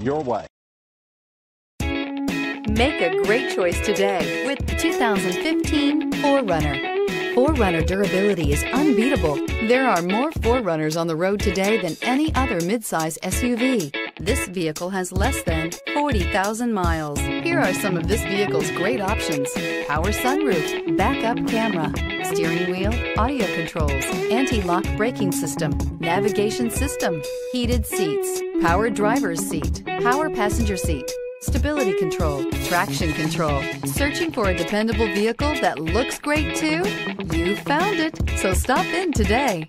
your way. Make a great choice today with the 2015 4Runner. 4Runner durability is unbeatable. There are more 4Runners on the road today than any other midsize SUV. This vehicle has less than 40,000 miles. Here are some of this vehicle's great options. Power sunroof, backup camera, steering wheel, audio controls, anti-lock braking system, navigation system, heated seats, power driver's seat, power passenger seat, stability control, traction control. Searching for a dependable vehicle that looks great too? You found it, so stop in today.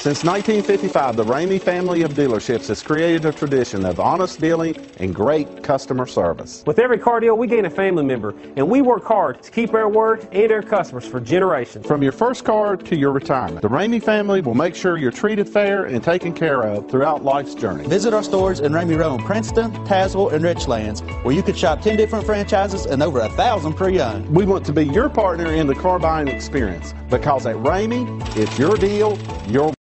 Since 1955, the Ramey family of dealerships has created a tradition of honest dealing and great customer service. With every car deal, we gain a family member, and we work hard to keep our word and our customers for generations. From your first car to your retirement, the Ramey family will make sure you're treated fair and taken care of throughout life's journey. Visit our stores in Ramey Road, Princeton, Tazewell, and Richlands, where you can shop 10 different franchises and over a thousand pre-owned. We want to be your partner in the car buying experience because at Ramey, it's your deal, your